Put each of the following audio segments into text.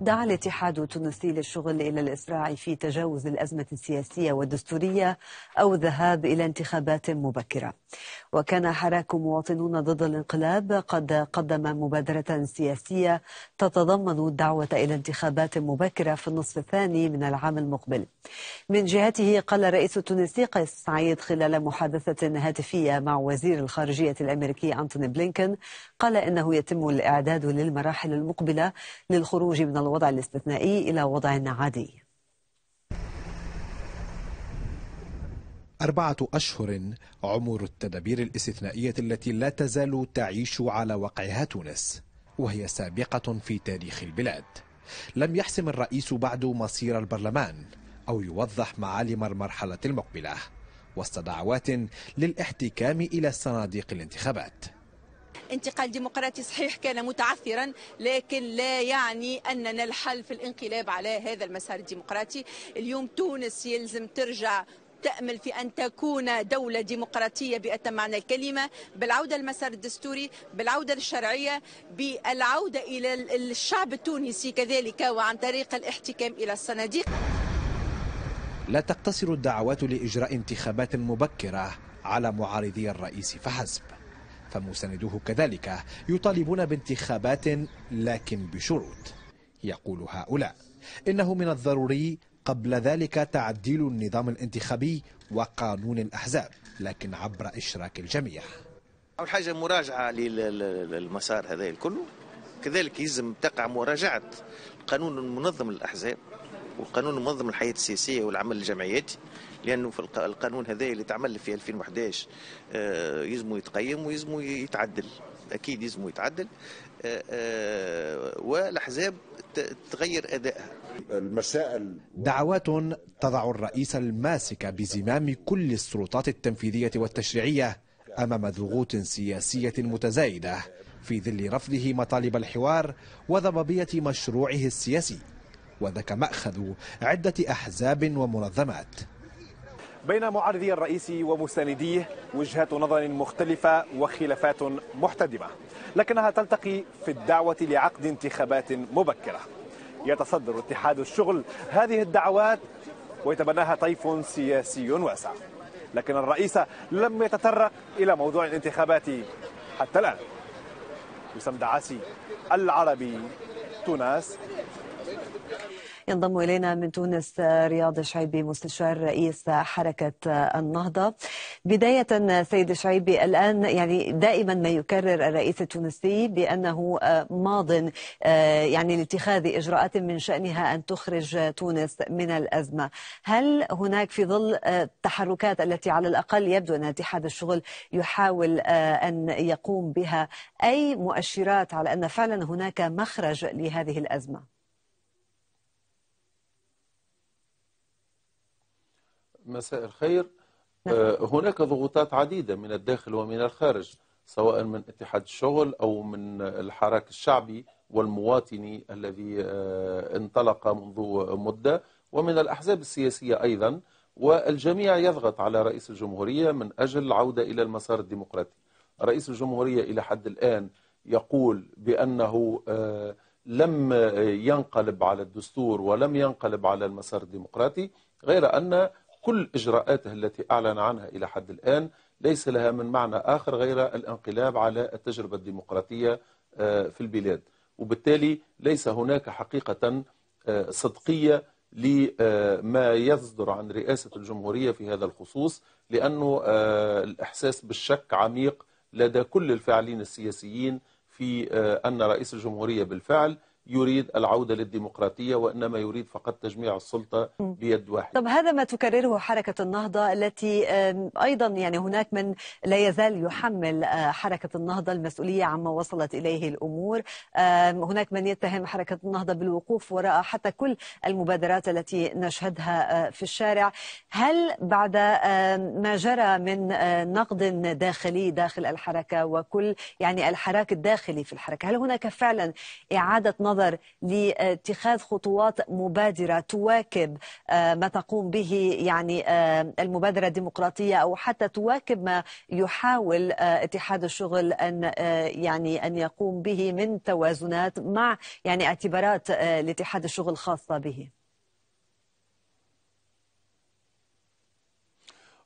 دعا الاتحاد التونسي للشغل إلى الإسراع في تجاوز الأزمة السياسية والدستورية أو الذهاب إلى انتخابات مبكرة. وكان حراك مواطنون ضد الانقلاب قد قدم مبادرة سياسية تتضمن الدعوة إلى انتخابات مبكرة في النصف الثاني من العام المقبل. من جهته قال الرئيس التونسي قيس سعيد خلال محادثة هاتفية مع وزير الخارجية الأمريكي أنتوني بلينكن قال إنه يتم الإعداد للمراحل المقبلة للخروج من الوضع الاستثنائي إلى وضع عادي. أربعة أشهر عمر التدابير الاستثنائية التي لا تزال تعيش على وقعها تونس وهي سابقة في تاريخ البلاد. لم يحسم الرئيس بعد مصير البرلمان أو يوضح معالم المرحلة المقبلة وسط دعوات للاحتكام إلى صناديق الانتخابات. انتقال ديمقراطي صحيح كان متعثرا لكن لا يعني أننا الحل في الانقلاب على هذا المسار الديمقراطي. اليوم تونس يلزم ترجع تأمل في أن تكون دولة ديمقراطية بأتم معنى الكلمة بالعودة للمسار الدستوري بالعودة للشرعية بالعودة إلى الشعب التونسي كذلك وعن طريق الاحتكام إلى الصناديق. لا تقتصر الدعوات لإجراء انتخابات مبكرة على معارضي الرئيس فحسب. فمساندوه كذلك يطالبون بانتخابات لكن بشروط. يقول هؤلاء إنه من الضروري قبل ذلك تعديل النظام الانتخابي وقانون الأحزاب لكن عبر إشراك الجميع. أول حاجة مراجعة للمسار هذا الكل. كذلك يلزم تقع مراجعة القانون المنظم للأحزاب والقانون المنظم للحياة السياسية والعمل الجمعياتي. لأنه في القانون هذا اللي تعمل في 2011 آه، يلزم يتقيم ويلزم يتعدل. أكيد يلزم يتعدل. آه، آه، والأحزاب تغير أدائها. المسائل. دعوات تضع الرئيس الماسك بزمام كل السلطات التنفيذية والتشريعية أمام ضغوط سياسية متزايدة في ظل رفضه مطالب الحوار وضبابية مشروعه السياسي وذاك مأخذ عدة أحزاب ومنظمات. بين معارضي الرئيس ومسانديه وجهات نظر مختلفة وخلافات محتدمة لكنها تلتقي في الدعوة لعقد انتخابات مبكرة. يتصدر اتحاد الشغل هذه الدعوات ويتبناها طيف سياسي واسع. لكن الرئيس لم يتطرق إلى موضوع الانتخابات حتى الآن. وسام دعاسي العربي تونس. ينضم إلينا من تونس رياض شعيبي مستشار رئيس حركة النهضة. بداية سيد شعيبي الآن يعني دائما ما يكرر الرئيس التونسي بأنه ماض يعني لاتخاذ إجراءات من شأنها أن تخرج تونس من الأزمة. هل هناك في ظل التحركات التي على الأقل يبدو أن اتحاد الشغل يحاول أن يقوم بها أي مؤشرات على أن فعلا هناك مخرج لهذه الأزمة؟ مساء الخير. نعم. آه، هناك ضغوطات عديدة من الداخل ومن الخارج سواء من اتحاد الشغل أو من الحراك الشعبي والمواطني الذي آه، انطلق منذ مدة ومن الأحزاب السياسية أيضا. والجميع يضغط على رئيس الجمهورية من أجل العودة إلى المسار الديمقراطي. رئيس الجمهورية إلى حد الآن يقول بأنه آه، لم ينقلب على الدستور ولم ينقلب على المسار الديمقراطي غير أن كل إجراءاته التي أعلن عنها إلى حد الآن ليس لها من معنى آخر غير الانقلاب على التجربة الديمقراطية آه، في البلاد. وبالتالي ليس هناك حقيقة آه، صدقية لما يصدر عن رئاسة الجمهورية في هذا الخصوص لأنه آه، الإحساس بالشك عميق لدى كل الفاعلين السياسيين في أن رئيس الجمهورية بالفعل يريد العودة للديمقراطية وإنما يريد فقط تجميع السلطة بيد واحد. طب هذا ما تكرره حركة النهضة التي أيضا يعني هناك من لا يزال يحمل آه، حركة النهضة المسؤولية عما وصلت إليه الأمور. هناك من يتهم حركة النهضة بالوقوف وراء حتى كل المبادرات التي نشهدها آه، في الشارع. هل بعد ما جرى من آه، نقد داخلي داخل الحركة وكل يعني الحراك الداخلي في الحركة هل هناك فعلا إعادة نظر النظر لاتخاذ خطوات مبادرة تواكب ما تقوم به يعني المبادرة الديمقراطية أو حتى تواكب ما يحاول اتحاد الشغل أن يعني أن يقوم به من توازنات مع يعني اعتبارات لاتحاد الشغل خاصة به.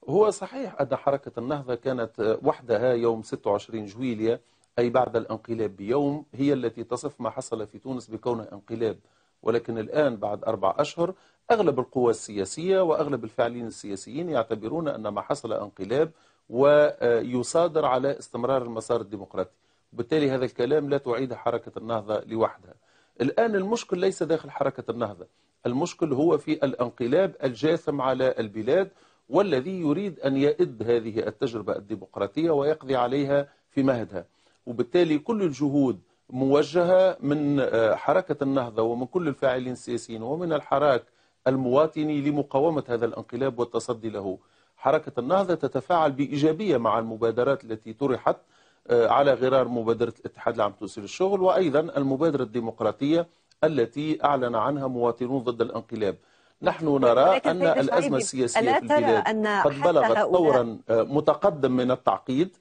هو صحيح أن حركة النهضة كانت وحدها يوم 26 جويلية أي بعد الانقلاب بيوم هي التي تصف ما حصل في تونس بكونه انقلاب ولكن الآن بعد أربع أشهر أغلب القوى السياسية وأغلب الفاعلين السياسيين يعتبرون أن ما حصل انقلاب ويصادر على استمرار المسار الديمقراطي. وبالتالي هذا الكلام لا تعيد حركة النهضة لوحدها. الآن المشكل ليس داخل حركة النهضة. المشكل هو في الانقلاب الجاثم على البلاد والذي يريد أن يئد هذه التجربة الديمقراطية ويقضي عليها في مهدها. وبالتالي كل الجهود موجهة من حركة النهضة ومن كل الفاعلين السياسيين ومن الحراك المواطني لمقاومة هذا الانقلاب والتصدي له. حركة النهضة تتفاعل بإيجابية مع المبادرات التي طرحت على غرار مبادرة الاتحاد العام التونسي للشغل وأيضا المبادرة الديمقراطية التي أعلن عنها مواطنون ضد الانقلاب. نحن نرى أن الأزمة السياسية في البلاد أن قد بلغت طورا متقدم من التعقيد.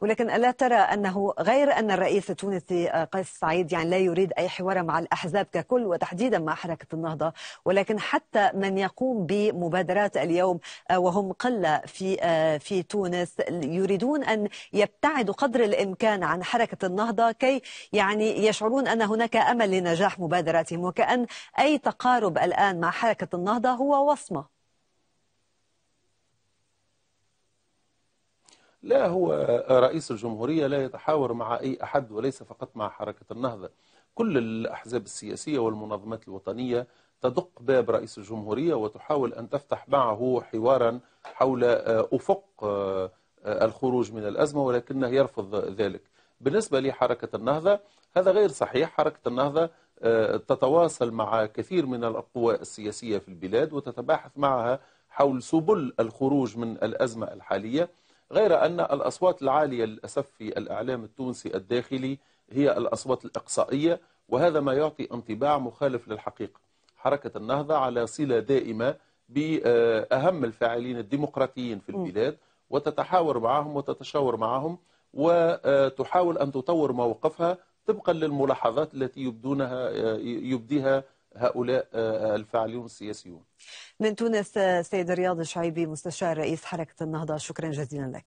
ولكن ألا ترى أنه غير أن الرئيس التونسي قيس سعيد يعني لا يريد أي حوار مع الأحزاب ككل وتحديدا مع حركة النهضة ولكن حتى من يقوم بمبادرات اليوم وهم قلة في في تونس يريدون أن يبتعدوا قدر الإمكان عن حركة النهضة كي يعني يشعرون أن هناك أمل لنجاح مبادراتهم وكأن أي تقارب الآن مع حركة النهضة هو وصمة. لا هو رئيس الجمهورية لا يتحاور مع أي أحد وليس فقط مع حركة النهضة. كل الأحزاب السياسية والمنظمات الوطنية تدق باب رئيس الجمهورية وتحاول أن تفتح معه حوارا حول أفق الخروج من الأزمة ولكنه يرفض ذلك. بالنسبة لحركة النهضة هذا غير صحيح. حركة النهضة تتواصل مع كثير من القوى السياسية في البلاد وتتباحث معها حول سبل الخروج من الأزمة الحالية غير أن الأصوات العالية للأسف في الإعلام التونسي الداخلي هي الأصوات الإقصائية وهذا ما يعطي انطباع مخالف للحقيقة. حركة النهضة على صلة دائمة بأهم الفاعلين الديمقراطيين في البلاد وتتحاور معهم وتتشاور معهم وتحاول أن تطور موقفها طبقا للملاحظات التي يبدونها يبديها هؤلاء الفاعلون السياسيون. من تونس سيد رياض الشعيبي مستشار رئيس حركة النهضة شكرا جزيلا لك.